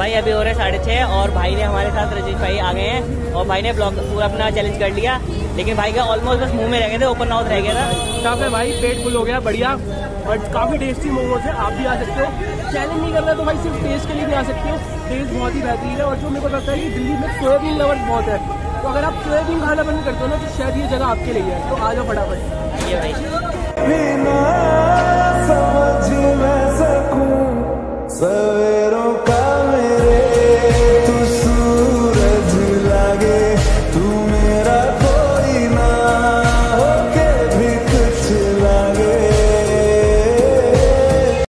भाई अभी हो रहे साढ़े छः और भाई ने हमारे साथ रजीत भाई आ गए हैं और भाई ने ब्लॉग पूरा अपना चैलेंज कर लिया। लेकिन भाई का ऑलमोस्ट बस मुँह में रह गए थे ओपन माउथ रह गया था। टफ है भाई पेट फुल हो गया बढ़िया। और काफ़ी टेस्टी मोमोज है आप भी आ सकते हो। चैलेंज नहीं करना तो भाई सिर्फ़ टेस्ट के लिए भी आ सकते हो। टेस्ट बहुत ही बेहतरीन है और जो मेरे को लगता है कि दिल्ली में सोयाबीन लवर्स बहुत है। तो अगर आप सोयाबीन खाना बंद करते हो ना तो शायद ये जगह आपके लिए है। तो आ जाओ फटाफट। ये भाई। समझ मैं सकूँ